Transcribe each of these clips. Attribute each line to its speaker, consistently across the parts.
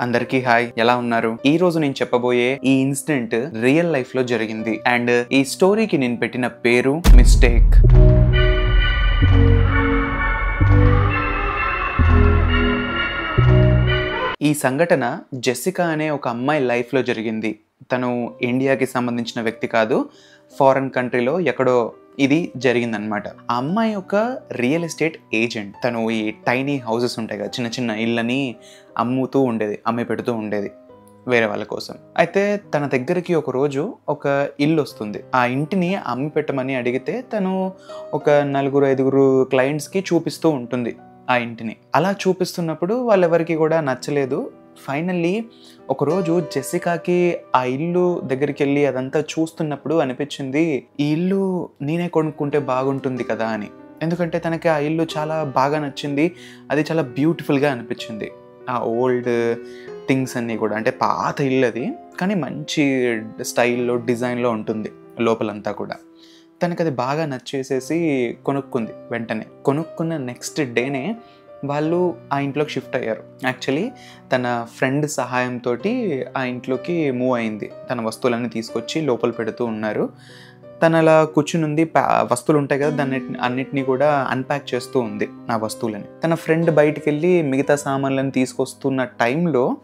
Speaker 1: అందరికీ హాయ్ ఎలా ఉన్నారు? ఈ రోజు నేను చెప్పబోయే ఈ ఇన్సిడెంట్ రియల్ లైఫ్లో జరిగింది. అండ్ ఈ స్టోరీకి నేను పెట్టిన పేరు మిస్టేక్. ఈ సంఘటన జెస్సికా అనే ఒక అమ్మాయి లైఫ్లో జరిగింది. తను ఇండియాకి సంబంధించిన వ్యక్తి కాదు ఫారెన్ కంట్రీలో ఎక్కడో ఇది జరిగిందనమాట ఆ అమ్మాయి ఒక రియల్ ఎస్టేట్ ఏజెంట్. తను ఈ టైనీ హౌసెస్ ఉంటాయి కదా చిన్న చిన్న ఇళ్ళని అమ్ముతూ ఉండేది అమ్మి పెడుతూ ఉండేది వేరే వాళ్ళ కోసం. అయితే తన దగ్గరికి ఒక రోజు ఒక ఇల్లు వస్తుంది. ఆ ఇంటిని అమ్మి పెట్టమని అడిగితే తను ఒక నలుగురు ఐదుగురు క్లయింట్స్కి చూపిస్తూ ఉంటుంది ఆ ఇంటిని. అలా చూపిస్తున్నప్పుడు వాళ్ళెవరికి కూడా నచ్చలేదు. ఫైనల్లీ ఒకరోజు జెసికాకి ఆ ఇల్లు దగ్గరికి వెళ్ళి అదంతా చూస్తున్నప్పుడు అనిపించింది ఈ ఇల్లు నేనే కొనుక్కుంటే బాగుంటుంది కదా అని. ఎందుకంటే తనకి ఆ ఇల్లు చాలా బాగా నచ్చింది అది చాలా బ్యూటిఫుల్గా అనిపించింది. ఆ ఓల్డ్ థింగ్స్ అన్నీ కూడా అంటే పాత ఇల్లు అది కానీ మంచి స్టైల్లో డిజైన్లో ఉంటుంది లోపలంతా కూడా. తనకు అది బాగా నచ్చేసేసి కొనుక్కుంది వెంటనే. కొనుక్కున్న నెక్స్ట్ డేనే వాళ్ళు ఆ ఇంట్లోకి షిఫ్ట్ అయ్యారు. యాక్చువల్లీ తన ఫ్రెండ్ సహాయంతో ఆ ఇంట్లోకి మూవ్ అయింది. తన వస్తువులన్నీ తీసుకొచ్చి లోపల పెడుతూ ఉన్నారు. తను అలా కూర్చుని ఉంది వస్తువులు ఉంటాయి కదా దాన్ని అన్నిటినీ కూడా అన్ప్యాక్ చేస్తూ ఉంది ఆ వస్తువులని. తన ఫ్రెండ్ బయటికి వెళ్ళి మిగతా సామాన్లను తీసుకొస్తున్న టైంలో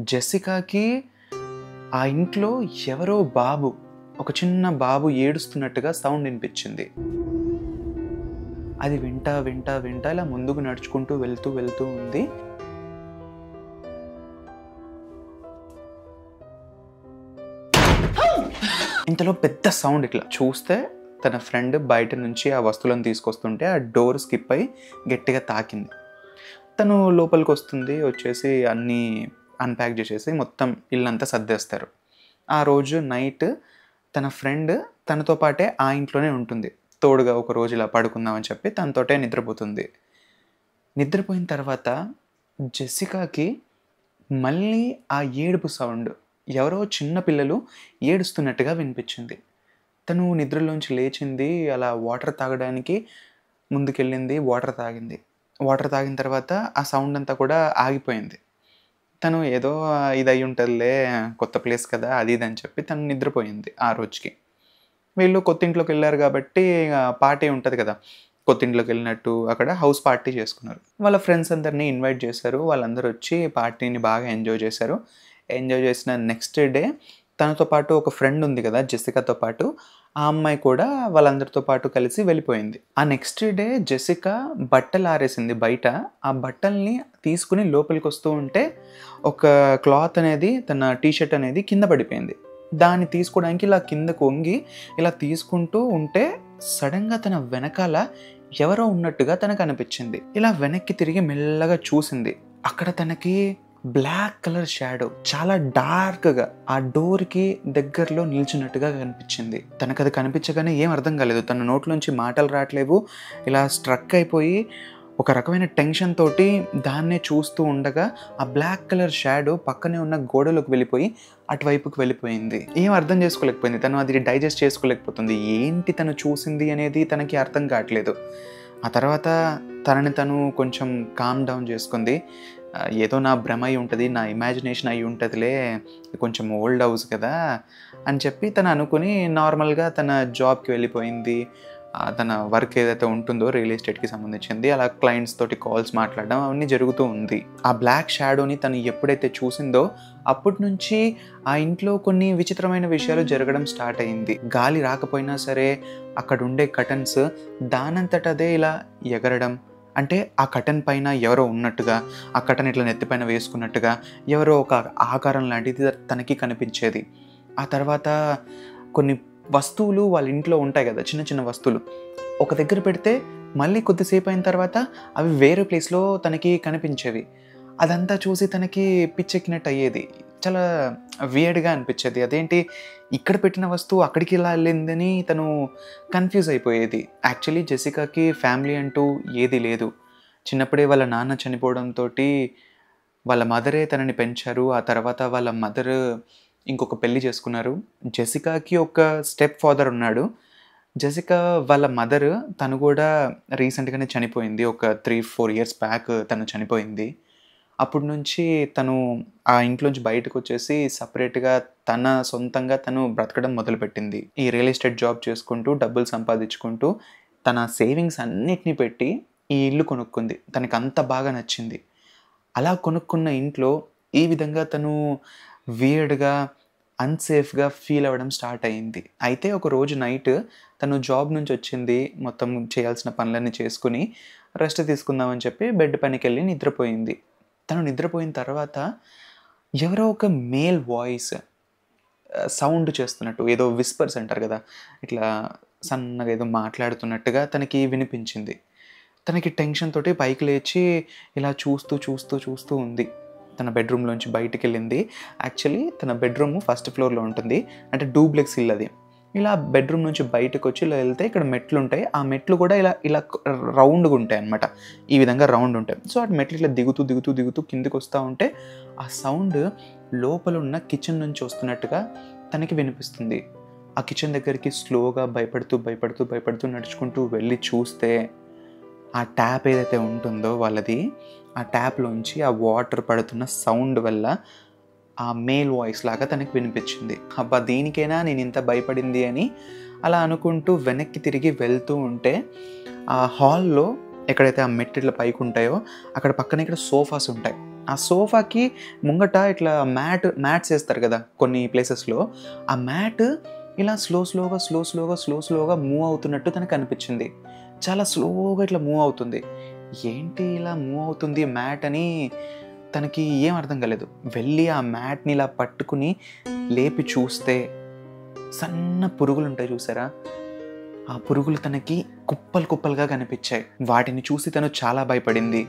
Speaker 1: జెసికాకి ఆ ఇంట్లో ఎవరో బాబు ఒక చిన్న బాబు ఏడుస్తున్నట్టుగా సౌండ్ వినిపించింది. అది వింటా వింటా వింటా ఇలా ముందుకు నడుచుకుంటూ వెళ్తూ వెళ్తూ ఉంది. ఇంతలో పెద్ద సౌండ్ ఇట్లా చూస్తే తన ఫ్రెండ్ బయట నుంచి ఆ వస్తువులను తీసుకొస్తుంటే ఆ డోర్ స్కిప్ అయి గట్టిగా తాకింది. తను లోపలికి వస్తుంది వచ్చేసి అన్నీ అన్ప్యాక్ చేసేసి మొత్తం ఇల్లంతా సర్దేస్తారు. ఆ రోజు నైట్ తన ఫ్రెండ్ తనతో పాటే ఆ ఇంట్లోనే ఉంటుంది. తోడుగా ఒక రోజు ఇలా పడుకుందామని చెప్పి తనతోటే నిద్రపోతుంది. నిద్రపోయిన తర్వాత జెసికాకి మళ్ళీ ఆ ఏడుపు సౌండ్ ఎవరో చిన్న పిల్లలు ఏడుస్తున్నట్టుగా వినిపించింది. తను నిద్రలోంచి లేచింది అలా వాటర్ తాగడానికి ముందుకెళ్ళింది వాటర్ తాగింది. వాటర్ తాగిన తర్వాత ఆ సౌండ్ అంతా కూడా ఆగిపోయింది. తను ఏదో ఇది అయి ఉంటుందిలే కొత్త ప్లేస్ కదా అది ఇది అని చెప్పి తను నిద్రపోయింది ఆ రోజుకి. వీళ్ళు కొత్తింట్లోకి వెళ్ళారు కాబట్టి పార్టీ ఉంటుంది కదా. కొత్తింట్లోకి వెళ్ళినట్టు అక్కడ హౌస్ పార్టీ చేసుకున్నారు. వాళ్ళ ఫ్రెండ్స్ అందరినీ ఇన్వైట్ చేశారు. వాళ్ళందరూ వచ్చి పార్టీని బాగా ఎంజాయ్ చేశారు. ఎంజాయ్ చేసిన నెక్స్ట్ డే తనతో పాటు ఒక ఫ్రెండ్ ఉంది కదా జెసికాతో పాటు. ఆ అమ్మాయి కూడా వాళ్ళందరితో పాటు కలిసి వెళ్ళిపోయింది. ఆ నెక్స్ట్ డే జెసికా బట్టలు ఆరేసింది బయట. ఆ బట్టల్ని తీసుకుని లోపలికి వస్తూ ఉంటే ఒక క్లాత్ అనేది తన టీషర్ట్ అనేది కింద పడిపోయింది. దాన్ని తీసుకోవడానికి ఇలా కిందకు వంగి ఇలా తీసుకుంటూ ఉంటే సడన్గా తన వెనకాల ఎవరో ఉన్నట్టుగా తనకు అనిపించింది. ఇలా వెనక్కి తిరిగి మెల్లగా చూసింది. అక్కడ తనకి బ్లాక్ కలర్ షాడో చాలా డార్క్గా ఆ డోర్కి దగ్గరలో నిల్చున్నట్టుగా కనిపించింది. తనకు అది కనిపించగానే ఏం అర్థం కాలేదు. తన నోట్లోంచి మాటలు రావట్లేవు. ఇలా స్ట్రక్ అయిపోయి ఒక రకమైన టెన్షన్ తోటి దాన్నే చూస్తూ ఉండగా ఆ బ్లాక్ కలర్ షాడో పక్కనే ఉన్న గోడలోకి వెళ్ళిపోయి అటువైపుకి వెళ్ళిపోయింది. ఏం అర్థం చేసుకోలేకపోయింది. తను అది డైజెస్ట్ చేసుకోలేకపోతుంది. ఏంటి తను చూసింది అనేది తనకి అర్థం కావట్లేదు. ఆ తర్వాత తనని తను కొంచెం కామ్ డౌన్ చేసుకుంది. ఏదో నా భ్రమ అయి ఉంటుంది నా ఇమాజినేషన్ అయి ఉంటుందిలే కొంచెం ఓల్డ్ హౌస్ కదా అని చెప్పి తను అనుకుని నార్మల్గా తన జాబ్కి వెళ్ళిపోయింది. తన వర్క్ ఏదైతే ఉంటుందో రియల్ ఎస్టేట్కి సంబంధించింది అలా క్లయింట్స్ తోటి కాల్స్ మాట్లాడడం అవన్నీ జరుగుతూ ఉంది. ఆ బ్లాక్ షాడోని తను ఎప్పుడైతే చూసిందో అప్పటి నుంచి ఆ ఇంట్లో కొన్ని విచిత్రమైన విషయాలు జరగడం స్టార్ట్ అయింది. గాలి రాకపోయినా సరే అక్కడ ఉండే కటన్స్ దానంతటదే ఇలా ఎగరడం అంటే ఆ కటన్ పైన ఎవరో ఉన్నట్టుగా ఆ కటన్ ఇట్లా నెత్తిపైన వేసుకున్నట్టుగా ఎవరో ఒక ఆకారం లాంటిది తనకి కనిపించేది. ఆ తర్వాత కొన్ని వస్తువులు వాళ్ళ ఇంట్లో ఉంటాయి కదా చిన్న చిన్న వస్తువులు. ఒక దగ్గర పెడితే మళ్ళీ కొద్దిసేపు అయిన తర్వాత అవి వేరే ప్లేస్లో తనకి కనిపించేవి. అదంతా చూసి తనకి పిచ్చెక్కినట్టు అయ్యేది చాలా వియర్డ్గా అనిపించేది. అదేంటి? ఇక్కడ పెట్టిన వస్తువు అక్కడికి ఇలా వెళ్ళిందని తను కన్ఫ్యూజ్ అయిపోయేది. యాక్చువల్లీ జెసికాకి ఫ్యామిలీ అంటూ ఏది లేదు. చిన్నప్పుడే వాళ్ళ నాన్న చనిపోవడంతో వాళ్ళ మదరే తనని పెంచారు. ఆ తర్వాత వాళ్ళ మదర్ ఇంకొక పెళ్ళి చేసుకున్నారు. జెసికాకి ఒక స్టెప్ ఫాదర్ ఉన్నాడు. జెసికా వాళ్ళ మదర్ తను కూడా రీసెంట్గానే చనిపోయింది. ఒక త్రీ ఫోర్ ఇయర్స్ బ్యాక్ తను చనిపోయింది. అప్పటి నుంచి తను ఆ ఇంట్లోంచి బయటకు వచ్చేసి సపరేట్గా తన సొంతంగా తను బ్రతకడం మొదలుపెట్టింది. ఈ రియల్ ఎస్టేట్ జాబ్ చేసుకుంటూ డబ్బులు సంపాదించుకుంటూ తన సేవింగ్స్ అన్నిటినీ పెట్టి ఈ ఇల్లు కొనుక్కుంది. తనకి అంత బాగా నచ్చింది. అలా కొనుక్కున్న ఇంట్లో ఈ విధంగా తను వియర్డ్గా అన్సేఫ్గా ఫీల్ అవ్వడం స్టార్ట్ అయింది అయితే ఒక రోజు నైట్ తను జాబ్ నుంచి వచ్చింది మొత్తం చేయాల్సిన పనులన్నీ చేసుకుని రెస్ట్ తీసుకుందామని చెప్పి బెడ్ పనికి వెళ్ళి నిద్రపోయింది. తను నిద్రపోయిన తర్వాత ఎవరో ఒక మేల్ వాయిస్ సౌండ్ చేస్తున్నట్టు ఏదో విస్పర్స్ అంటారు కదా ఇట్లా సన్నగా ఏదో మాట్లాడుతున్నట్టుగా తనకి వినిపించింది. తనకి టెన్షన్ తోటి పైకి లేచి ఇలా చూస్తూ చూస్తూ చూస్తూ ఉంది. తన బెడ్రూమ్లోంచి బయటికి వెళ్ళింది యాక్చువల్లీ తన బెడ్రూమ్ ఫస్ట్ ఫ్లోర్లో ఉంటుంది. అంటే డూప్లెక్స్ ఇల్లు అది. ఇలా బెడ్రూమ్ నుంచి బయటకు వచ్చి ఇలా వెళ్తే ఇక్కడ మెట్లు ఉంటాయి ఆ మెట్లు కూడా ఇలా ఇలా రౌండ్గా ఉంటాయి అనమాట ఈ విధంగా రౌండ్ ఉంటాయి. సో ఆ మెట్లు ఇట్లా దిగుతూ దిగుతూ దిగుతూ కిందికి వస్తూ ఉంటే ఆ సౌండ్ లోపల ఉన్న కిచెన్ నుంచి వస్తున్నట్టుగా తనకి వినిపిస్తుంది. ఆ కిచెన్ దగ్గరికి స్లోగా భయపడుతూ భయపడుతూ భయపడుతూ నడుచుకుంటూ వెళ్ళి చూస్తే ఆ ట్యాప్ ఏదైతే ఉంటుందో వాళ్ళది ఆ ట్యాప్లోంచి ఆ వాటర్ పడుతున్న సౌండ్ వల్ల ఆ మేల్ వాయిస్ లాగా తనకి వినిపించింది. అబ్బా దీనికైనా నేను ఇంత భయపడింది అని అలా అనుకుంటూ వెనక్కి తిరిగి వెళ్తూ ఉంటే ఆ హాల్లో ఎక్కడైతే ఆ మెట్టిట్ల పైకి ఉంటాయో అక్కడ పక్కన ఇక్కడ సోఫాస్ ఉంటాయి. ఆ సోఫాకి ముంగట ఇట్లా మ్యాట్ మ్యాట్స్ వేస్తారు కదా కొన్ని ప్లేసెస్లో. ఆ మ్యాట్ ఇలా స్లో స్లోగా స్లో స్లోగా స్లో స్లోగా మూవ్ అవుతున్నట్టు తనకు అనిపించింది. చాలా స్లోగా ఇట్లా మూవ్ అవుతుంది. ఏంటి ఇలా మూవ్ అవుతుంది మ్యాట్ అని తనకి ఏం అర్థం కాలేదు. వెళ్ళి ఆ మ్యాట్ని ఇలా పట్టుకుని లేపి చూస్తే సన్న పురుగులు ఉంటాయి చూసారా? ఆ పురుగులు తనకి కుప్పలు కుప్పలుగా కనిపించాయి. వాటిని చూసి తను చాలా భయపడింది.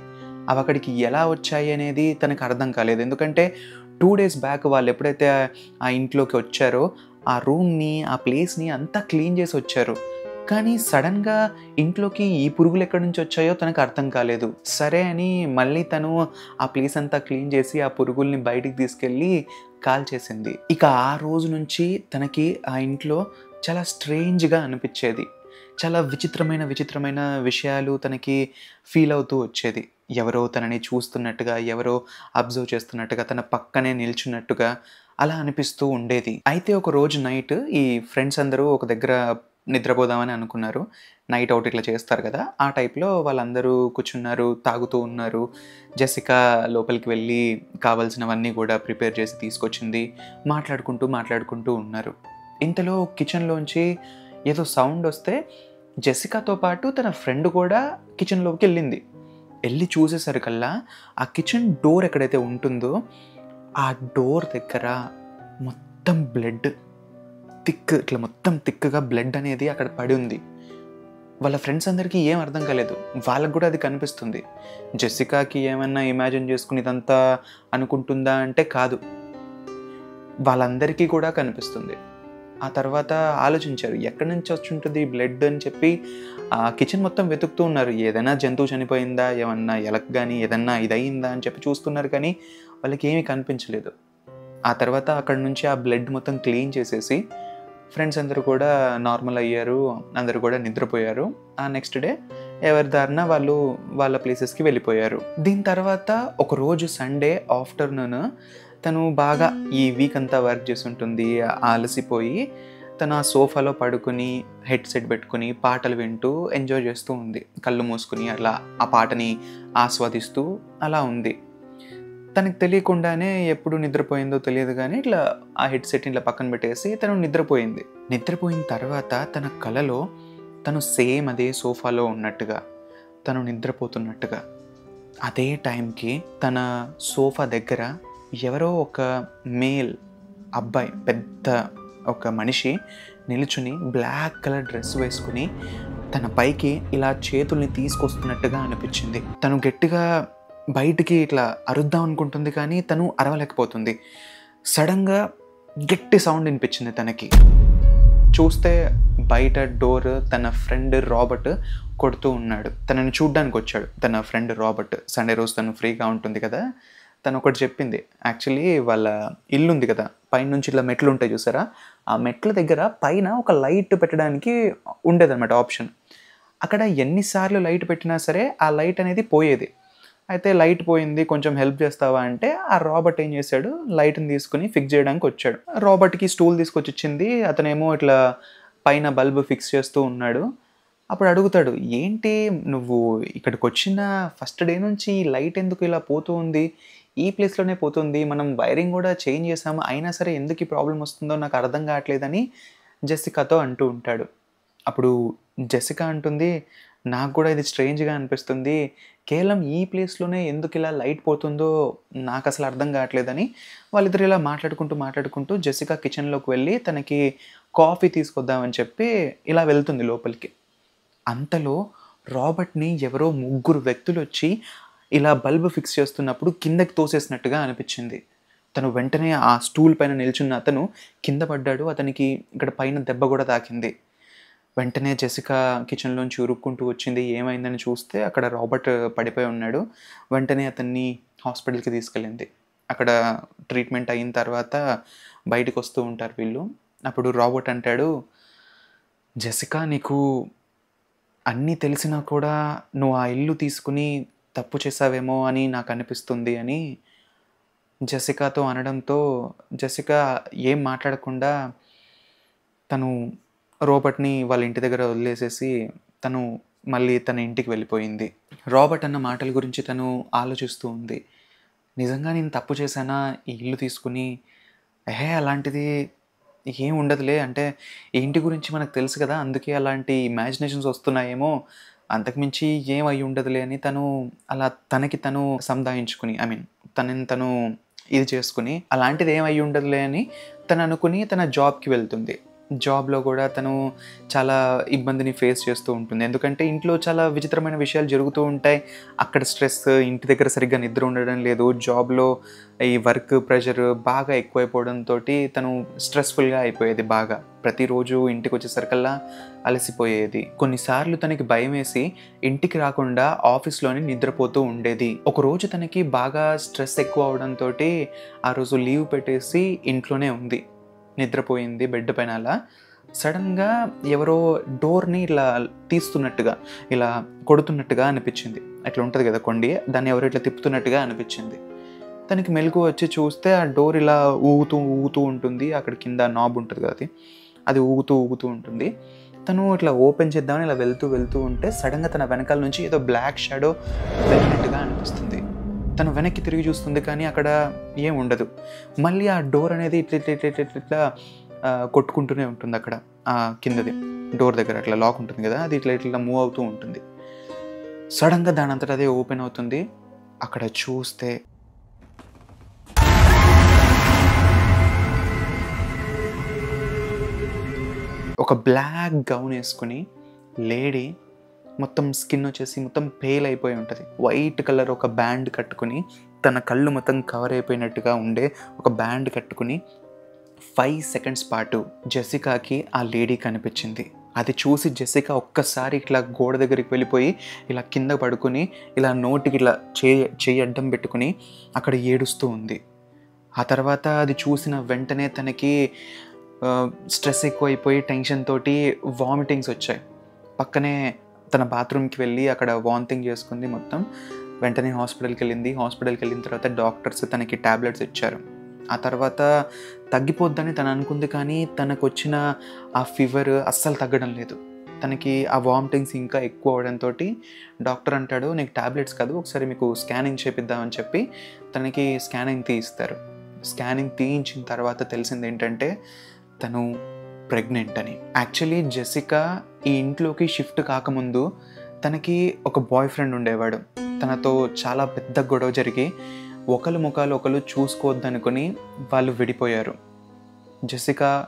Speaker 1: అవి అక్కడికి ఎలా వచ్చాయి అనేది తనకు అర్థం కాలేదు. ఎందుకంటే టూ డేస్ బ్యాక్ వాళ్ళు ఎప్పుడైతే ఆ ఇంట్లోకి వచ్చారో ఆ రూమ్ని ఆ ప్లేస్ని అంతా క్లీన్ చేసి వచ్చారు. కానీ సడన్గా ఇంట్లోకి ఈ పురుగులు ఎక్కడి నుంచి వచ్చాయో తనకు అర్థం కాలేదు. సరే అని మళ్ళీ తను ఆ ప్లేస్ అంతా క్లీన్ చేసి ఆ పురుగుల్ని బయటికి తీసుకెళ్ళి కాల్ చేసింది. ఇక ఆ రోజు నుంచి తనకి ఆ ఇంట్లో చాలా స్ట్రేంజ్గా అనిపించేది. చాలా విచిత్రమైన విచిత్రమైన విషయాలు తనకి ఫీల్ అవుతూ వచ్చేది. ఎవరో తనని చూస్తున్నట్టుగా ఎవరో అబ్జర్వ్ చేస్తున్నట్టుగా తన పక్కనే నిల్చున్నట్టుగా అలా అనిపిస్తూ ఉండేది. అయితే ఒక రోజు నైట్ ఈ ఫ్రెండ్స్ అందరూ ఒక దగ్గర నిద్రపోదామని అనుకున్నారు. నైట్ అవుట్ ఇట్లా చేస్తారు కదా ఆ టైప్లో వాళ్ళందరూ కూర్చున్నారు తాగుతూ ఉన్నారు. జెసికా లోపలికి వెళ్ళి కావాల్సినవన్నీ కూడా ప్రిపేర్ చేసి తీసుకొచ్చింది. మాట్లాడుకుంటూ మాట్లాడుకుంటూ ఉన్నారు. ఇంతలో కిచెన్లోంచి ఏదో సౌండ్ వస్తే జెసికాతో పాటు తన ఫ్రెండ్ కూడా కిచెన్లోకి వెళ్ళింది. వెళ్ళి చూసేసరికల్లా ఆ కిచెన్ డోర్ ఎక్కడైతే ఉంటుందో ఆ డోర్ దగ్గర మొత్తం బ్లడ్. థిక్ ఇట్లా మొత్తం థిక్గా బ్లడ్ అనేది అక్కడ పడి ఉంది. వాళ్ళ ఫ్రెండ్స్ అందరికీ ఏం అర్థం కాలేదు. వాళ్ళకు కూడా అది కనిపిస్తుంది. జెసికాకి ఏమన్నా ఇమాజిన్ చేసుకుని ఇదంతా అనుకుంటుందా అంటే కాదు. వాళ్ళందరికీ కూడా కనిపిస్తుంది. ఆ తర్వాత ఆలోచించారు ఎక్కడి నుంచి వచ్చింటుంది బ్లడ్ అని చెప్పి ఆ కిచెన్ మొత్తం వెతుకుతూ ఉన్నారు. ఏదైనా జంతువు చనిపోయిందా ఏమన్నా ఎలక్ కానీ ఏదన్నా ఇదయిందా అని చెప్పి చూస్తున్నారు కానీ వాళ్ళకి ఏమీ కనిపించలేదు. ఆ తర్వాత అక్కడ నుంచి ఆ బ్లడ్ మొత్తం క్లీన్ చేసేసి ఫ్రెండ్స్ అందరూ కూడా నార్మల్ అయ్యారు అందరూ కూడా నిద్రపోయారు. ఆ నెక్స్ట్ డే ఎవరి దారిన వాళ్ళు వాళ్ళ ప్లేసెస్కి వెళ్ళిపోయారు. దీని తర్వాత ఒకరోజు సండే ఆఫ్టర్నూన్ తను బాగా ఈ వీక్ అంతా వర్క్ చేసి ఉంటుంది అలసిపోయి తను ఆ సోఫాలో పడుకుని హెడ్ సెట్ పెట్టుకుని పాటలు వింటూ ఎంజాయ్ చేస్తూ ఉంది. కళ్ళు మూసుకుని అలా ఆ పాటని ఆస్వాదిస్తూ అలా ఉంది. తనకు తెలియకుండానే ఎప్పుడు నిద్రపోయిందో తెలియదు కానీ ఇట్లా ఆ హెడ్సెట్ ఇట్లా పక్కన పెట్టేసి తను నిద్రపోయింది. నిద్రపోయిన తర్వాత తన కలలో తను సేమ్ అదే సోఫాలో ఉన్నట్టుగా తను నిద్రపోతున్నట్టుగా అదే టైంకి తన సోఫా దగ్గర ఎవరో ఒక మేల్ అబ్బాయి పెద్ద ఒక మనిషి నిలుచుని బ్లాక్ కలర్ డ్రెస్ వేసుకుని తన పైకి ఇలా చేతుల్ని తీసుకొస్తున్నట్టుగా అనిపించింది. తను గట్టిగా బయటికి ఇట్లా అరుద్దాం అనుకుంటుంది కానీ తను అరవలేకపోతుంది. సడన్గా గట్టి సౌండ్ వినిపించింది తనకి. చూస్తే బయట డోర్ తన ఫ్రెండ్ రాబర్ట్ కొడుతూ ఉన్నాడు. తనని చూడ్డానికి వచ్చాడు తన ఫ్రెండ్ రాబర్ట్. సండే రోజు తను ఫ్రీగా ఉంటుంది కదా? తను ఒకటి చెప్పింది. యాక్చువల్లీ వాళ్ళ ఇల్లు ఉంది కదా? పైన నుంచి ఇట్లా మెట్లు ఉంటాయి చూసారా? ఆ మెట్ల దగ్గర పైన ఒక లైట్ పెట్టడానికి ఉండేదన్నమాట ఆప్షన్. అక్కడ ఎన్నిసార్లు లైట్ పెట్టినా సరే ఆ లైట్ అనేది పోయేది. అయితే లైట్ పోయింది కొంచెం హెల్ప్ చేస్తావా అంటే ఆ రాబర్ట్ ఏం చేశాడు? లైట్ని తీసుకుని ఫిక్స్ చేయడానికి వచ్చాడు. రాబర్ట్కి స్టూల్ తీసుకొచ్చి ఇచ్చింది అతనేమో ఇట్లా పైన బల్బ్ ఫిక్స్ చేస్తూ ఉన్నాడు. అప్పుడు అడుగుతాడు ఏంటి నువ్వు ఇక్కడికి వచ్చిన ఫస్ట్ డే నుంచి లైట్ ఎందుకు ఇలా పోతూ ఉంది? ఈ ప్లేస్లోనే పోతుంది మనం వైరింగ్ కూడా చేంజ్ చేసాము అయినా సరే ఎందుకు ఈ ప్రాబ్లం వస్తుందో నాకు అర్థం కావట్లేదని జెసికాతో అంటూ ఉంటాడు. అప్పుడు జెసికా అంటుంది నాకు కూడా ఇది స్ట్రేంజ్గా అనిపిస్తుంది. కేవలం ఈ ప్లేస్లోనే ఎందుకు ఇలా లైట్ పోతుందో నాకు అసలు అర్థం కావట్లేదని వాళ్ళిద్దరు ఇలా మాట్లాడుకుంటూ మాట్లాడుకుంటూ జెసికా కిచెన్లోకి వెళ్ళి తనకి కాఫీ తీసుకొద్దామని చెప్పి ఇలా వెళ్తుంది లోపలికి. అంతలో రాబర్ట్ని ఎవరో ముగ్గురు వ్యక్తులు వచ్చి ఇలా బల్బ్ ఫిక్స్ చేస్తున్నప్పుడు కిందకి తోసేసినట్టుగా అనిపించింది. తను వెంటనే ఆ స్టూల్ పైన నిల్చున్న అతను కింద పడ్డాడు. అతనికి ఇక్కడ పైన దెబ్బ కూడా తాకింది. వెంటనే జెసికా కిచెన్లోంచి ఉరుక్కుంటూ వచ్చింది. ఏమైందని చూస్తే అక్కడ రాబర్ట్ పడిపోయి ఉన్నాడు. వెంటనే అతన్ని హాస్పిటల్కి తీసుకెళ్ళింది. అక్కడ ట్రీట్మెంట్ అయిన తర్వాత బయటకు వస్తూ ఉంటారు వీళ్ళు. అప్పుడు రాబర్ట్ అంటాడు జెసికా నీకు అన్నీ తెలిసినా కూడా నువ్వు ఆ ఇల్లు తీసుకుని తప్పు చేసావేమో అని నాకు అనిపిస్తుంది అని జెసికాతో అనడంతో జెసికా ఏం మాట్లాడకుండా తను రోబర్ట్ని వాళ్ళ ఇంటి దగ్గర వదిలేసేసి తను మళ్ళీ తన ఇంటికి వెళ్ళిపోయింది. రాబర్ట్ అన్న మాటల గురించి తను ఆలోచిస్తూ ఉంది. నిజంగా నేను తప్పు చేశానా? ఈ ఇల్లు తీసుకుని? ఏహే అలాంటిది ఏం ఉండదులే. అంటే ఈ ఇంటి గురించి మనకు తెలుసు కదా అందుకే అలాంటి ఇమాజినేషన్స్ వస్తున్నాయేమో. అంతకుమించి ఏం అయి ఉండదులే అని తను అలా తనకి తను సంధాయించుకుని ఐ మీన్ తనని తను ఇది చేసుకుని అలాంటిది ఏమయ్యి ఉండదులే అని తను అనుకుని తన జాబ్కి వెళ్తుంది. జాబ్లో కూడా తను చాలా ఇబ్బందిని ఫేస్ చేస్తూ ఉంటుంది. ఎందుకంటే ఇంట్లో చాలా విచిత్రమైన విషయాలు జరుగుతూ ఉంటాయి. అక్కడ స్ట్రెస్ ఇంటి దగ్గర సరిగ్గా నిద్ర ఉండడం లేదు. జాబ్లో ఈ వర్క్ ప్రెషర్ బాగా ఎక్కువైపోవడంతో తను స్ట్రెస్ఫుల్గా అయిపోయేది బాగా. ప్రతిరోజు ఇంటికి వచ్చేసరికల్లా అలసిపోయేది. కొన్నిసార్లు తనకి భయం వేసి ఇంటికి రాకుండా ఆఫీస్లోనే నిద్రపోతూ ఉండేది. ఒక రోజు తనకి బాగా స్ట్రెస్ ఎక్కువ అవడంతో ఆ రోజు లీవ్ పెట్టేసి ఇంట్లోనే ఉంది. నిద్రపోయింది బెడ్ పైన అలా. సడన్గా ఎవరో డోర్ని ఇలా తీస్తున్నట్టుగా ఇలా కొడుతున్నట్టుగా అనిపించింది. అట్లా ఉంటుంది కదా కొండి దాన్ని ఎవరో ఇట్లా తిప్పుతున్నట్టుగా అనిపించింది. తనకి మెలకు వచ్చి చూస్తే ఆ డోర్ ఇలా ఊగుతూ ఊగుతూ ఉంటుంది. అక్కడ కింద నాబ్ ఉంటుంది కదా అది. అది ఊగుతూ ఊగుతూ ఉంటుంది. తను ఇట్లా ఓపెన్ చేద్దామని ఇలా వెళ్తూ వెళ్తూ ఉంటే సడన్గా తన వెనకాల నుంచి ఏదో బ్లాక్ షాడో వెళ్ళినట్టుగా అనిపిస్తుంది. తను వెనక్కి తిరిగి చూస్తుంది కానీ అక్కడ ఏం ఉండదు. మళ్ళీ ఆ డోర్ అనేది ఇట్లా ఇట్లా ఇట్లా ఇట్లా కొట్టుకుంటూనే ఉంటుంది అక్కడ ఆ కిందది. డోర్ దగ్గర అట్లా లాక్ ఉంటుంది కదా అది ఇట్లా ఇట్లా మూవ్ అవుతూ ఉంటుంది. సడన్గా దాని అంతటా అదే ఓపెన్ అవుతుంది. అక్కడ చూస్తే ఒక బ్లాక్ గౌన్ వేసుకుని లేడీ మొత్తం స్కిన్ వచ్చేసి మొత్తం పేల్ అయిపోయి ఉంటుంది. వైట్ కలర్ ఒక బ్యాండ్ కట్టుకుని తన కళ్ళు మొత్తం కవర్ అయిపోయినట్టుగా ఉండే ఒక బ్యాండ్ కట్టుకుని ఫైవ్ సెకండ్స్ పాటు జెసికాకి ఆ లేడీ కనిపించింది. అది చూసి జెసికా ఒక్కసారి ఇట్లా గోడ దగ్గరికి వెళ్ళిపోయి ఇలా కింద పడుకుని ఇలా నోటికి ఇట్లా చేయి చేయి అడ్డం పెట్టుకుని అక్కడ ఏడుస్తూ ఉంది. ఆ తర్వాత అది చూసిన వెంటనే తనకి స్ట్రెస్ ఎక్కువైపోయి టెన్షన్ తోటి వామిటింగ్స్ వచ్చాయి. పక్కనే తన బాత్రూమ్కి వెళ్ళి అక్కడ వాంతింగ్ చేసుకుంది మొత్తం. వెంటనే హాస్పిటల్కి వెళ్ళింది. హాస్పిటల్కి వెళ్ళిన తర్వాత డాక్టర్స్ తనకి ట్యాబ్లెట్స్ ఇచ్చారు. ఆ తర్వాత తగ్గిపోద్దని తను అనుకుంది కానీ తనకు వచ్చిన ఆ ఫీవర్ అస్సలు తగ్గడం లేదు. తనకి ఆ వామిటింగ్స్ ఇంకా ఎక్కువ అవడంతో డాక్టర్ అంటాడు నీకు ట్యాబ్లెట్స్ కాదు ఒకసారి మీకు స్కానింగ్ చేపిద్దామని చెప్పి తనకి స్కానింగ్ తీయిస్తారు. స్కానింగ్ తీయించిన తర్వాత తెలిసింది ఏంటంటే తను ప్రెగ్నెంట్ అని. యాక్చువల్లీ జెసికా ఈ ఇంట్లోకి షిఫ్ట్ కాకముందు తనకి ఒక బాయ్ ఫ్రెండ్ ఉండేవాడు. తనతో చాలా పెద్ద గొడవ జరిగి ఒకరు ముఖాలు ఒకరు చూసుకోవద్దనుకుని వాళ్ళు విడిపోయారు. జెసికా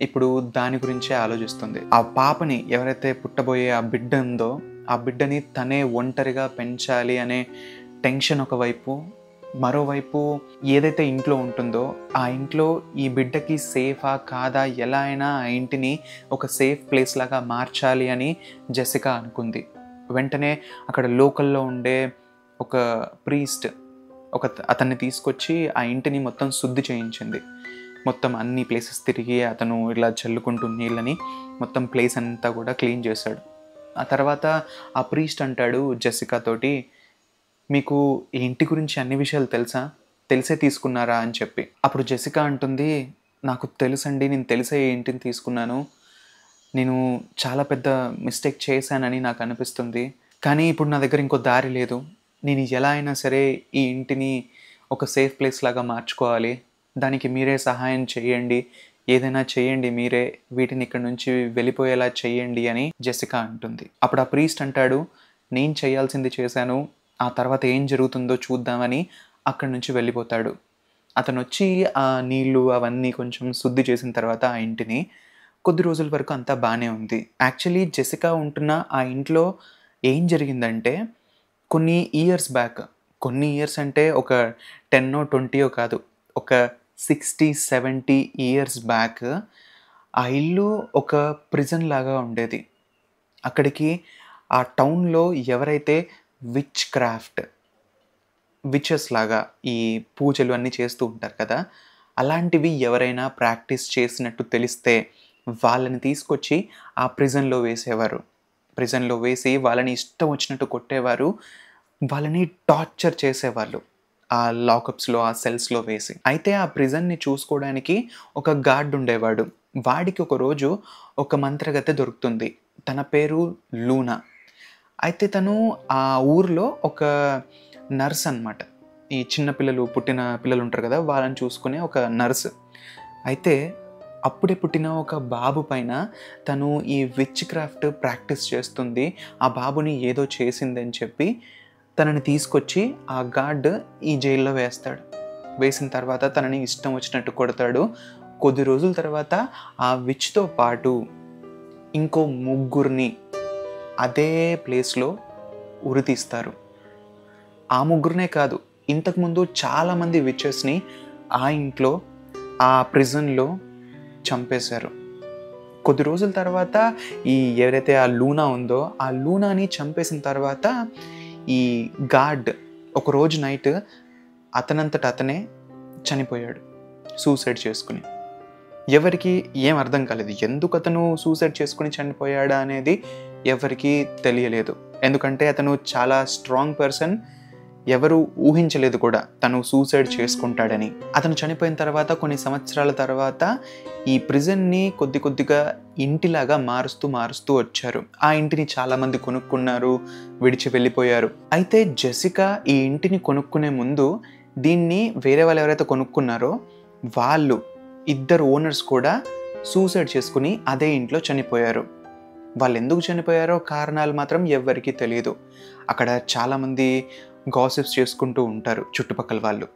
Speaker 1: ఇప్పుడు దాని గురించే ఆలోచిస్తుంది. ఆ పాపని ఎవరైతే పుట్టబోయే ఆ బిడ్డ ఉందో ఆ బిడ్డని తనే ఒంటరిగా పెంచాలి అనే టెన్షన్ ఒకవైపు మరోవైపు ఏదైతే ఇంట్లో ఉంటుందో ఆ ఇంట్లో ఈ బిడ్డకి సేఫా కాదా? ఎలా అయినా ఆ ఇంటిని ఒక సేఫ్ ప్లేస్ లాగా మార్చాలి అని జెసికా అనుకుంది. వెంటనే అక్కడ లోకల్లో ఉండే ఒక ప్రీస్ట్ ఒక అతన్ని తీసుకొచ్చి ఆ ఇంటిని మొత్తం శుద్ధి చేయించింది. మొత్తం అన్ని ప్లేసెస్ తిరిగి అతను ఇలా చల్లుకుంటూ నీళ్ళని మొత్తం ప్లేస్ అంతా కూడా క్లీన్ చేశాడు. ఆ తర్వాత ఆ ప్రీస్ట్ అంటాడు జెసికా తోటి మీకు ఈ ఇంటి గురించి అన్ని విషయాలు తెలుసా? తెలిసే తీసుకున్నారా అని చెప్పి. అప్పుడు జెసికా అంటుంది నాకు తెలుసండి నేను తెలిసే ఈ ఇంటిని తీసుకున్నాను. నేను చాలా పెద్ద మిస్టేక్ చేశానని నాకు అనిపిస్తుంది. కానీ ఇప్పుడు నా దగ్గర ఇంకో దారి లేదు. నేను ఎలా అయినా సరే ఈ ఇంటిని ఒక సేఫ్ ప్లేస్ లాగా మార్చుకోవాలి. దానికి మీరే సహాయం చేయండి. ఏదైనా చేయండి మీరే. వీటిని ఇక్కడ నుంచి వెళ్ళిపోయేలా చేయండి అని జెసికా అంటుంది. అప్పుడు ఆ ప్రీస్ట్ అంటాడు నేను చేయాల్సింది చేశాను. ఆ తర్వాత ఏం జరుగుతుందో చూద్దామని అక్కడి నుంచి వెళ్ళిపోతాడు. అతను వచ్చి ఆ నీళ్ళు అవన్నీ కొంచెం శుద్ధి చేసిన తర్వాత ఆ ఇంటిని కొద్ది రోజుల వరకు అంతా బాగానే ఉంది. యాక్చువల్లీ జెసికా ఉంటున్న ఆ ఇంట్లో ఏం జరిగిందంటే కొన్ని ఇయర్స్ బ్యాక్ కొన్ని ఇయర్స్ అంటే ఒక టెన్నో ట్వంటీయో కాదు ఒక సిక్స్టీ సెవెంటీ ఇయర్స్ బ్యాక్ ఆ ఇల్లు ఒక ప్రిజన్ లాగా ఉండేది. అక్కడికి ఆ టౌన్లో ఎవరైతే విచ్ క్రాఫ్ట్ విచెస్ లాగా ఈ పూజలు అన్నీ చేస్తూ ఉంటారు కదా. అలాంటివి ఎవరైనా ప్రాక్టీస్ చేసినట్టు తెలిస్తే వాళ్ళని తీసుకొచ్చి ఆ ప్రిజన్లో వేసేవారు. ప్రిజన్లో వేసి వాళ్ళని ఇష్టం వచ్చినట్టు కొట్టేవారు. వాళ్ళని టార్చర్ చేసేవాళ్ళు ఆ లాకప్స్లో ఆ సెల్స్లో వేసి. అయితే ఆ ప్రిజన్ని చూసుకోవడానికి ఒక గార్డ్ ఉండేవాడు. వాడికి ఒక రోజు ఒక మంత్రగత్తె దొరుకుతుంది. తన పేరు లూనా. అయితే తను ఆ ఊర్లో ఒక నర్స్ అన్నమాట. ఈ చిన్న పిల్లలు పుట్టిన పిల్లలు ఉంటారు కదా వాళ్ళని చూసుకునే ఒక నర్స్. అయితే అప్పుడే పుట్టిన ఒక బాబు పైన తను ఈ విచ్ క్రాఫ్ట్ ప్రాక్టీస్ చేస్తుంది. ఆ బాబుని ఏదో చేసిందని చెప్పి తనని తీసుకొచ్చి ఆ గార్డ్ ఈ జైల్లో వేస్తాడు. వేసిన తర్వాత తనని ఇష్టం వచ్చినట్టు కొడతాడు. కొద్ది రోజుల తర్వాత ఆ విచ్తో పాటు ఇంకో ముగ్గురిని అదే ప్లేస్లో ఉరితీస్తారు ఆ ముగ్గురునే కాదు ఇంతకుముందు చాలామంది విచెస్ని ఆ ఇంట్లో ఆ ప్రిజన్లో చంపేశారు. కొద్ది రోజుల తర్వాత ఈ ఎవరైతే ఆ లూనా ఉందో ఆ లూనాని చంపేసిన తర్వాత ఈ గార్డ్ ఒక రోజు నైట్ అతనంతట అతనే చనిపోయాడు సూసైడ్ చేసుకుని. ఎవరికి ఏం అర్థం కాలేదు ఎందుకు అతను సూసైడ్ చేసుకుని చనిపోయాడా అనేది ఎవరికి తెలియలేదు. ఎందుకంటే అతను చాలా స్ట్రాంగ్ పర్సన్ ఎవరు ఊహించలేదు కూడా తను సూసైడ్ చేసుకుంటాడని. అతను చనిపోయిన తర్వాత కొన్ని సంవత్సరాల తర్వాత ఈ ప్రిజన్ని కొద్ది కొద్దిగా ఇంటిలాగా మారుస్తూ మారుస్తూ వచ్చారు. ఆ ఇంటిని చాలామంది కొనుక్కున్నారు విడిచి వెళ్ళిపోయారు. అయితే జెసికా ఈ ఇంటిని కొనుక్కునే ముందు దీన్ని వేరే వాళ్ళు ఎవరైతే కొనుక్కున్నారో వాళ్ళు ఇద్దరు ఓనర్స్ కూడా సూసైడ్ చేసుకుని అదే ఇంట్లో చనిపోయారు. వాళ్ళు ఎందుకు చనిపోయారో కారణాలు మాత్రం ఎవ్వరికీ తెలియదు. అక్కడ చాలామంది గాసిప్స్ చేసుకుంటూ ఉంటారు చుట్టుపక్కల వాళ్ళు.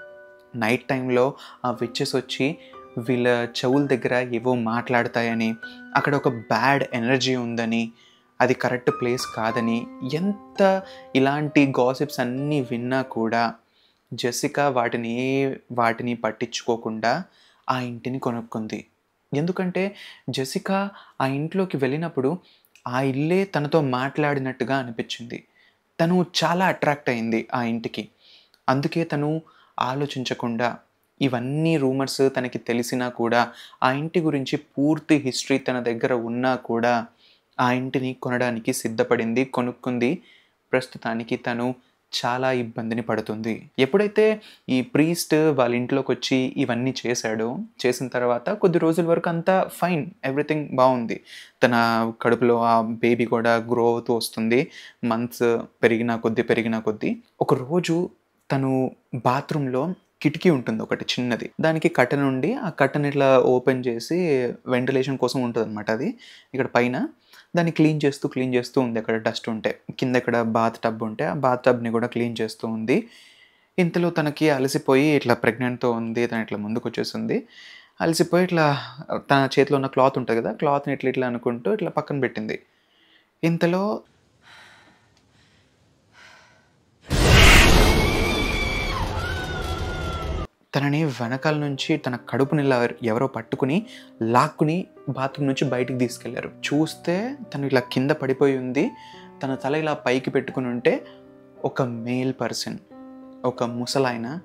Speaker 1: నైట్ టైంలో ఆ విచ్చెస్ వచ్చి వీళ్ళ చెవుల దగ్గర ఏవో మాట్లాడతాయని అక్కడ ఒక బ్యాడ్ ఎనర్జీ ఉందని అది కరెక్ట్ ప్లేస్ కాదని ఎంత ఇలాంటి గాసిప్స్ అన్నీ విన్నా కూడా జెసికా వాటిని ఏ వాటిని పట్టించుకోకుండా ఆ ఇంటిని కొనుక్కుంది. ఎందుకంటే జెసికా ఆ ఇంట్లోకి వెళ్ళినప్పుడు ఆ ఇల్లే తనతో మాట్లాడినట్టుగా అనిపించింది. తను చాలా అట్రాక్ట్ అయింది ఆ ఇంటికి. అందుకే తను ఆలోచించకుండా ఇవన్నీ రూమర్స్ తనకి తెలిసినా కూడా ఆ ఇంటి గురించి పూర్తి హిస్టరీ తన దగ్గర ఉన్నా కూడా ఆ ఇంటిని కొనడానికి సిద్ధపడింది కొనుక్కుంది. ప్రస్తుతానికి తను చాలా ఇబ్బందిని పడుతుంది. ఎప్పుడైతే ఈ ప్రీస్ట్ వాళ్ళ ఇంట్లోకి వచ్చి ఇవన్నీ చేశాడో చేసిన తర్వాత కొద్ది రోజుల వరకు అంతా ఫైన్ ఎవ్రీథింగ్ బాగుంది. తన కడుపులో ఆ బేబీ కూడా గ్రో అవుతూ వస్తుంది. మంత్స్ పెరిగిన కొద్దీ పెరిగిన కొద్దీ. ఒకరోజు తను బాత్రూంలో కిటికీ ఉంటుంది ఒకటి చిన్నది. దానికి కట్టెన్ ఉండి ఆ కట్టెన్ ఇట్లా ఓపెన్ చేసి వెంటిలేషన్ కోసం ఉంటుంది అనమాట అది. ఇక్కడ పైన దాన్ని క్లీన్ చేస్తూ క్లీన్ చేస్తూ ఉంది అక్కడ డస్ట్ ఉంటే. కింద ఇక్కడ బాత్ టబ్ ఉంటే ఆ బాత్ టబ్ని కూడా క్లీన్ చేస్తూ ఉంది. ఇంతలో తనకి అలసిపోయి ఇట్లా ప్రెగ్నెంట్తో ఉంది తను ఇట్లా ముందుకు వచ్చేసింది అలసిపోయి ఇట్లా తన చేతిలో ఉన్న క్లాత్ ఉంటుంది కదా క్లాత్ని ఇట్లా ఇట్లా అనుకుంటూ ఇట్లా పక్కన పెట్టింది. ఇంతలో తనని వెనకాల నుంచి తన కడుపుని ఇలా ఎవరో పట్టుకుని లాక్కుని బాత్రూమ్ నుంచి బయటికి తీసుకెళ్ళారు. చూస్తే తను ఇలా కింద పడిపోయి ఉంది. తన తల ఇలా పైకి పెట్టుకుని ఉంటే ఒక మేల్ పర్సన్ ఒక ముసలాయన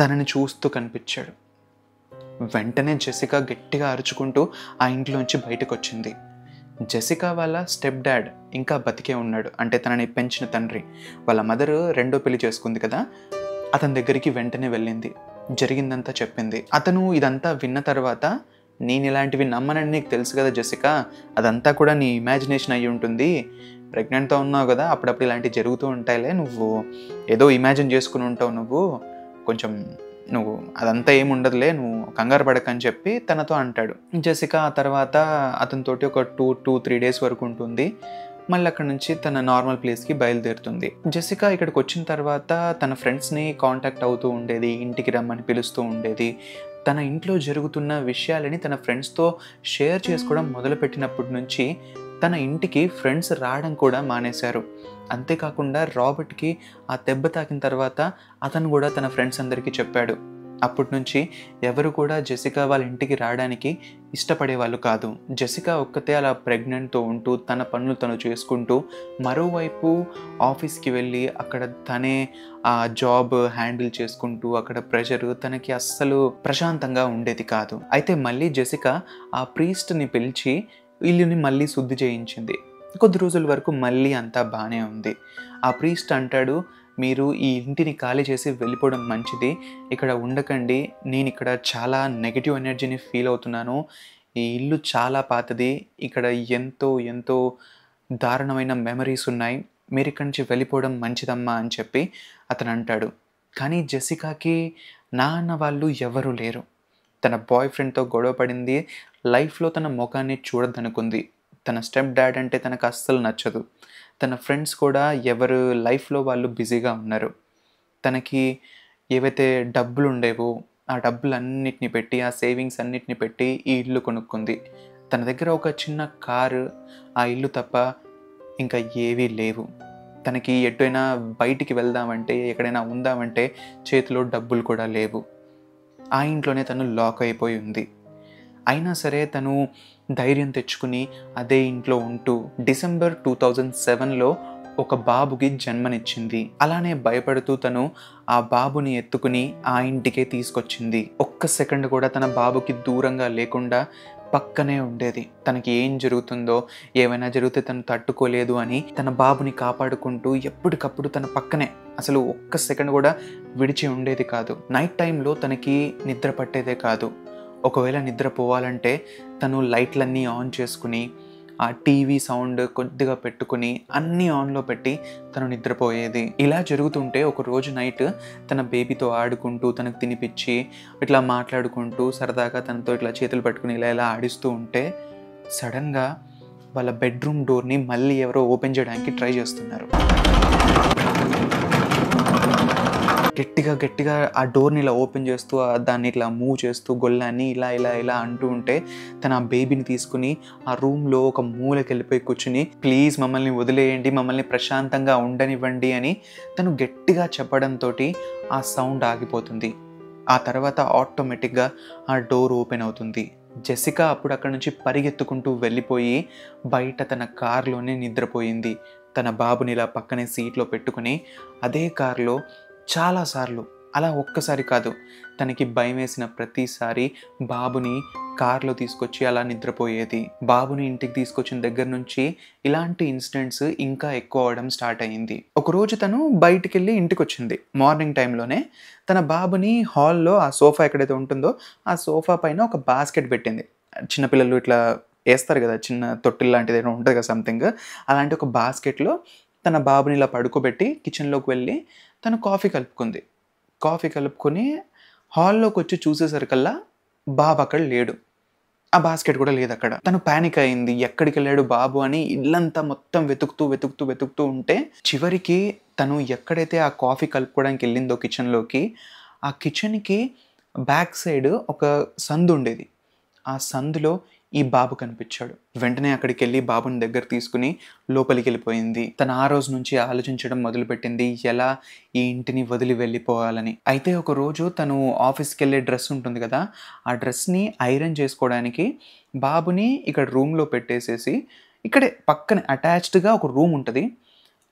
Speaker 1: తనని చూస్తూ కనిపించాడు. వెంటనే జెసికా గట్టిగా అరుచుకుంటూ ఆ ఇంట్లోంచి బయటకు వచ్చింది జెసికా వాళ్ళ స్టెప్ డాడ్ ఇంకా బతికే ఉన్నాడు. అంటే తనని పెంచిన తండ్రి. వాళ్ళ మదర్ రెండో పెళ్ళి చేసుకుంది కదా? అతని దగ్గరికి వెంటనే వెళ్ళింది. జరిగిందంతా చెప్పింది. అతను ఇదంతా విన్న తర్వాత నేను ఇలాంటివి నమ్మనని నీకు తెలుసు కదా జెసికా అదంతా కూడా నీ ఇమాజినేషన్ అయి ఉంటుంది. ప్రెగ్నెంట్తో ఉన్నావు కదా అప్పుడప్పుడు ఇలాంటివి జరుగుతూ ఉంటాయిలే. నువ్వు ఏదో ఇమాజిన్ చేసుకుని ఉంటావు నువ్వు. కొంచెం నువ్వు అదంతా ఏమి ఉండదులే నువ్వు కంగారు పడకని చెప్పి తనతో అంటాడు. జెసికా ఆ తర్వాత అతనితోటి ఒక టూ టూ త్రీ డేస్ వరకు ఉంటుంది. మళ్ళీ అక్కడ నుంచి తన నార్మల్ ప్లేస్కి బయలుదేరుతుంది. జెసికా ఇక్కడికి వచ్చిన తర్వాత తన ఫ్రెండ్స్ని కాంటాక్ట్ అవుతూ ఉండేది ఇంటికి రమ్మని పిలుస్తూ ఉండేది. తన ఇంట్లో జరుగుతున్న విషయాలని తన ఫ్రెండ్స్తో షేర్ చేసుకోవడం మొదలుపెట్టినప్పటి నుంచి తన ఇంటికి ఫ్రెండ్స్ రావడం కూడా మానేశారు. అంతేకాకుండా రాబర్ట్కి ఆ దెబ్బ తాకిన తర్వాత అతను కూడా తన ఫ్రెండ్స్ అందరికీ చెప్పాడు. అప్పటి నుంచి ఎవరు కూడా జెసికా వాళ్ళ ఇంటికి రావడానికి ఇష్టపడే వాళ్ళు కాదు. జెసికా ఒక్కతే అలా ప్రెగ్నెంట్తో ఉంటూ తన పనులు తను చేసుకుంటూ మరోవైపు ఆఫీస్కి వెళ్ళి అక్కడ తనే ఆ జాబ్ హ్యాండిల్ చేసుకుంటూ అక్కడ ప్రెషర్ తనకి అస్సలు ప్రశాంతంగా ఉండేది కాదు. అయితే మళ్ళీ జెసికా ఆ ప్రీస్ట్ని పిలిచి ఇల్లుని మళ్ళీ శుద్ధి చేయించింది. కొద్ది రోజుల వరకు మళ్ళీ అంతా బాగానే ఉంది. ఆ ప్రీస్ట్ అంటాడు మీరు ఈ ఇంటిని ఖాళీ చేసి వెళ్ళిపోవడం మంచిది. ఇక్కడ ఉండకండి. నేను ఇక్కడ చాలా నెగిటివ్ ఎనర్జీని ఫీల్ అవుతున్నాను. ఈ ఇల్లు చాలా పాతది. ఇక్కడ ఎంతో ఎంతో దారుణమైన మెమరీస్ ఉన్నాయి. మీరు ఇక్కడి నుంచి వెళ్ళిపోవడం మంచిదమ్మా అని చెప్పి అతను అంటాడు. కానీ జెసికాకి నాన్న వాళ్ళు ఎవరూ లేరు. తన బాయ్ ఫ్రెండ్తో గొడవ పడింది. లైఫ్లో తన ముఖాన్ని చూడద్దనుకుంది తన స్టెప్ డాడ్ అంటే తనకు అస్సలు నచ్చదు. తన ఫ్రెండ్స్ కూడా ఎవరు లైఫ్లో వాళ్ళు బిజీగా ఉన్నారు. తనకి ఏవైతే డబ్బులు ఉండేవో ఆ డబ్బులు అన్నిటిని పెట్టి ఆ సేవింగ్స్ అన్నిటిని పెట్టి ఈ ఇల్లు కొనుక్కుంది. తన దగ్గర ఒక చిన్న కారు ఆ ఇల్లు తప్ప ఇంకా ఏవీ లేవు. తనకి ఎటైనా బయటికి వెళ్దామంటే ఎక్కడైనా ఉందామంటే చేతిలో డబ్బులు కూడా లేవు. ఆ ఇంట్లోనే తను లాక్ అయిపోయి ఉంది. అయినా సరే తను ధైర్యం తెచ్చుకుని అదే ఇంట్లో ఉంటూ డిసెంబర్ టూ థౌజండ్ సెవెన్లో ఒక బాబుకి జన్మనిచ్చింది. అలానే భయపడుతూ తను ఆ బాబుని ఎత్తుకుని ఆ ఇంటికే తీసుకొచ్చింది. ఒక్క సెకండ్ కూడా తన బాబుకి దూరంగా లేకుండా పక్కనే ఉండేది. తనకి ఏం జరుగుతుందో ఏమైనా జరిగితే తను తట్టుకోలేదు అని తన బాబుని కాపాడుకుంటూ ఎప్పటికప్పుడు తన పక్కనే అసలు ఒక్క సెకండ్ కూడా విడిచి ఉండేది కాదు. నైట్ టైంలో తనకి నిద్ర పట్టేదే కాదు. ఒకవేళ నిద్రపోవాలంటే తను లైట్లన్నీ ఆన్ చేసుకుని ఆ టీవీ సౌండ్ కొద్దిగా పెట్టుకుని అన్నీ ఆన్లో పెట్టి తను నిద్రపోయేది. ఇలా జరుగుతుంటే ఒక రోజు నైట్ తన బేబీతో ఆడుకుంటూ తనకు తినిపించి ఇట్లా మాట్లాడుకుంటూ సరదాగా తనతో ఇట్లా చేతులు పట్టుకుని ఇలా ఇలా ఆడిస్తూ ఉంటే సడన్గా వాళ్ళ బెడ్రూమ్ డోర్ని మళ్ళీ ఎవరో ఓపెన్ చేయడానికి ట్రై చేస్తున్నారు. గట్టిగా గట్టిగా ఆ డోర్ని ఇలా ఓపెన్ చేస్తూ దాన్ని ఇట్లా మూవ్ చేస్తూ గొల్లాన్ని ఇలా ఇలా ఇలా అంటూ ఉంటే తన ఆ బేబీని తీసుకుని ఆ రూమ్లో ఒక మూలకి వెళ్ళిపోయి కూర్చుని ప్లీజ్ మమ్మల్ని వదిలేయండి మమ్మల్ని ప్రశాంతంగా ఉండనివ్వండి అని తను గట్టిగా చెప్పడంతో ఆ సౌండ్ ఆగిపోతుంది. ఆ తర్వాత ఆటోమేటిక్గా ఆ డోర్ ఓపెన్ అవుతుంది. జెసికా అప్పుడు అక్కడ నుంచి పరిగెత్తుకుంటూ వెళ్ళిపోయి బయట తన కారులోనే నిద్రపోయింది. తన బాబుని ఇలా పక్కనే సీట్లో పెట్టుకుని అదే కారులో చాలాసార్లు అలా ఒక్కసారి కాదు. తనకి భయం వేసిన ప్రతిసారి బాబుని కార్లో తీసుకొచ్చి అలా నిద్రపోయేది. బాబుని ఇంటికి తీసుకొచ్చిన దగ్గర నుంచి ఇలాంటి ఇన్సిడెంట్స్ ఇంకా ఎక్కువ అవడం స్టార్ట్ అయ్యింది. ఒకరోజు తను బయటికి వెళ్ళి ఇంటికి వచ్చింది మార్నింగ్ టైంలోనే తన బాబుని హాల్లో ఆ సోఫా ఎక్కడైతే ఉంటుందో ఆ సోఫా పైన ఒక బాస్కెట్ పెట్టింది. చిన్నపిల్లలు ఇట్లా వేస్తారు కదా చిన్న తొట్టిల్ లాంటిది ఏదో ఉంటుంది కదా సంథింగ్. అలాంటి ఒక బాస్కెట్లో తన బాబుని ఇలా పడుకోబెట్టి కిచెన్లోకి వెళ్ళి తను కాఫీ కలుపుకుంది. కాఫీ కలుపుకొని హాల్లోకి వచ్చి చూసేసరికల్లా బాబు అక్కడ లేడు. ఆ బాస్కెట్ కూడా లేదు అక్కడ తను ప్యానిక్ అయింది. ఎక్కడికి వెళ్ళాడు బాబు అని ఇల్లంతా మొత్తం వెతుకుతూ వెతుకుతూ వెతుకుతూ ఉంటే చివరికి తను ఎక్కడైతే ఆ కాఫీ కలుపుకోవడానికి వెళ్ళిందో కిచెన్లోకి ఆ కిచెన్కి బ్యాక్ సైడ్ ఒక సందు ఉండేది. ఆ సందులో ఈ బాబు కనిపించాడు. వెంటనే అక్కడికి వెళ్ళి బాబుని దగ్గర తీసుకుని లోపలికి వెళ్ళిపోయింది. తను ఆ రోజు నుంచి ఆలోచించడం మొదలుపెట్టింది. ఎలా ఈ ఇంటిని వదిలి వెళ్ళిపోవాలని. అయితే ఒక రోజు తను ఆఫీస్కి వెళ్ళే డ్రెస్ ఉంటుంది కదా ఆ డ్రెస్ని ఐరన్ చేసుకోవడానికి బాబుని ఇక్కడ రూమ్లో పెట్టేసేసి ఇక్కడే పక్కన అటాచ్డ్గా ఒక రూమ్ ఉంటుంది.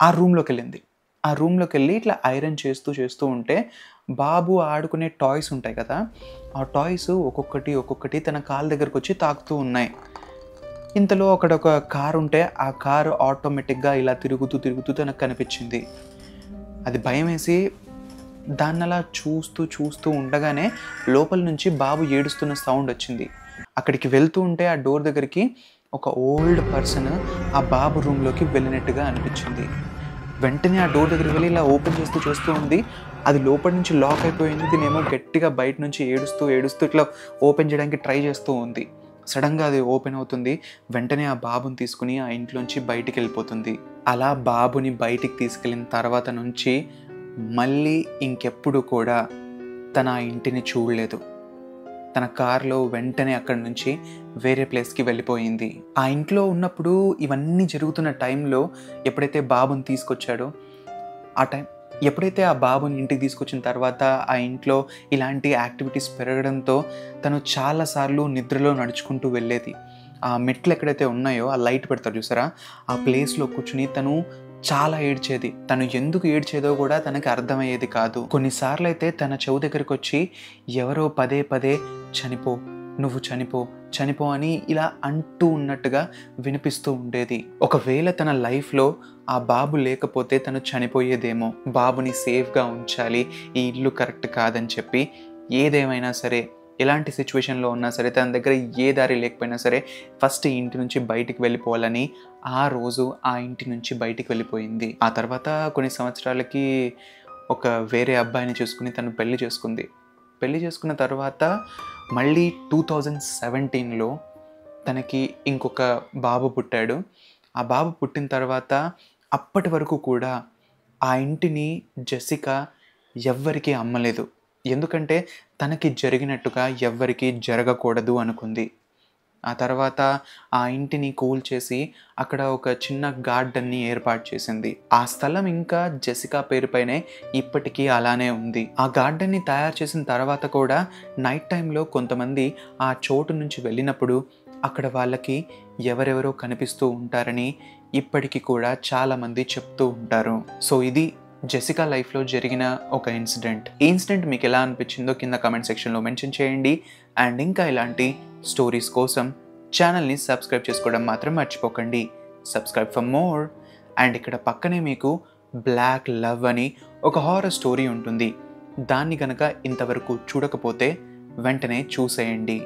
Speaker 1: ఆ రూమ్లోకి వెళ్ళింది ఆ రూమ్లోకి వెళ్ళి ఇట్లా ఐరన్ చేస్తూ చేస్తూ ఉంటే బాబు ఆడుకునే టాయ్స్ ఉంటాయి కదా ఆ టాయ్స్ ఒక్కొక్కటి ఒక్కొక్కటి తన కాళ్ళ దగ్గరకు వచ్చి తాకుతూ ఉన్నాయి. ఇంతలో అక్కడ ఒక కారు ఉంటే ఆ కారు ఆటోమేటిక్గా ఇలా తిరుగుతూ తిరుగుతూ తనకు కనిపించింది. అది భయం వేసి దాన్ని అలా చూస్తూ చూస్తూ ఉండగానే లోపల నుంచి బాబు ఏడుస్తున్న సౌండ్ వచ్చింది. అక్కడికి వెళ్తూ ఉంటే ఆ డోర్ దగ్గరికి ఒక ఓల్డ్ పర్సన్ ఆ బాబు రూమ్లోకి వెళ్ళినట్టుగా అనిపించింది. వెంటనే ఆ డోర్ దగ్గరికి వెళ్ళి ఇలా ఓపెన్ చేస్తూ చూస్తూ ఉంది. అది లోపల నుంచి లాక్ అయిపోయింది. దీనేమో గట్టిగా బయట నుంచి ఏడుస్తూ ఏడుస్తూ ఇట్లా ఓపెన్ చేయడానికి ట్రై చేస్తూ ఉంది. సడన్గా అది ఓపెన్ అవుతుంది. వెంటనే ఆ బాబుని తీసుకుని ఆ ఇంట్లోంచి బయటికి వెళ్ళిపోతుంది. అలా బాబుని బయటికి తీసుకెళ్ళిన తర్వాత నుంచి మళ్ళీ ఇంకెప్పుడు కూడా తన ఇంటిని చూడలేదు. తన కారులో వెంటనే అక్కడి నుంచి వేరే ప్లేస్కి వెళ్ళిపోయింది. ఆ ఇంట్లో ఉన్నప్పుడు ఇవన్నీ జరుగుతున్న టైంలో ఎప్పుడైతే బాబుని తీసుకొచ్చాడో ఆ టైం ఎప్పుడైతే ఆ బాబుని ఇంటికి తీసుకొచ్చిన తర్వాత ఆ ఇంట్లో ఇలాంటి యాక్టివిటీస్ పెరగడంతో తను చాలాసార్లు నిద్రలో నడుచుకుంటూ వెళ్ళేది. ఆ మెట్లు ఎక్కడైతే ఉన్నాయో ఆ లైట్ పెడతారు చూసారా? ఆ ప్లేస్లో కూర్చుని తను చాలా ఏడ్చేది. తను ఎందుకు ఏడ్చేదో కూడా తనకి అర్థమయ్యేది కాదు. కొన్నిసార్లు అయితే తన చెవు దగ్గరికి వచ్చి ఎవరో పదే పదే చనిపో నువ్వు చనిపో చనిపో అని ఇలా అంటూ ఉన్నట్టుగా వినిపిస్తూ ఉండేది. ఒకవేళ తన లైఫ్లో ఆ బాబు లేకపోతే తను చనిపోయేదేమో. బాబుని సేఫ్గా ఉంచాలి ఈ ఇల్లు కరెక్ట్ కాదని చెప్పి ఏదేమైనా సరే ఎలాంటి సిచ్యువేషన్లో ఉన్నా సరే తన దగ్గర ఏ దారి లేకపోయినా సరే ఫస్ట్ ఇంటి నుంచి బయటికి వెళ్ళిపోవాలని ఆ రోజు ఆ ఇంటి నుంచి బయటికి వెళ్ళిపోయింది. ఆ తర్వాత కొన్ని సంవత్సరాలకి ఒక వేరే అబ్బాయిని చూసుకుని తను పెళ్ళి చేసుకుంది. పెళ్ళి చేసుకున్న తర్వాత మళ్ళీ టూ థౌజండ్ సెవెంటీన్లో తనకి ఇంకొక బాబు పుట్టాడు. ఆ బాబు పుట్టిన తర్వాత అప్పటి వరకు కూడా ఆ ఇంటిని జెసికా ఎవ్వరికీ అమ్మలేదు. ఎందుకంటే తనకి జరిగినట్టుగా ఎవ్వరికీ జరగకూడదు అనుకుంది. ఆ తర్వాత ఆ ఇంటిని కూల్ చేసి అక్కడ ఒక చిన్న గార్డెన్ని ఏర్పాటు చేసింది. ఆ స్థలం ఇంకా జెసికా పేరుపైనే ఇప్పటికీ అలానే ఉంది. ఆ గార్డెన్ని తయారు చేసిన తర్వాత కూడా నైట్ టైంలో కొంతమంది ఆ చోటు నుంచి వెళ్ళినప్పుడు అక్కడ వాళ్ళకి ఎవరెవరో కనిపిస్తూ ఉంటారని ఇప్పటికీ కూడా చాలామంది చెప్తూ ఉంటారు. సో ఇది జెసికా లైఫ్లో జరిగిన ఒక ఇన్సిడెంట్. ఈ ఇన్సిడెంట్ మీకు ఎలా అనిపించిందో కింద కమెంట్ సెక్షన్లో మెన్షన్ చేయండి. అండ్ ఇంకా ఇలాంటి స్టోరీస్ కోసం ఛానల్ని సబ్స్క్రైబ్ చేసుకోవడం మాత్రం మర్చిపోకండి. Subscribe for more. అండ్ ఇక్కడ పక్కనే మీకు బ్లాక్ లవ్ అని ఒక హారర్ స్టోరీ ఉంటుంది. దాన్ని కనుక ఇంతవరకు చూడకపోతే వెంటనే చూసేయండి.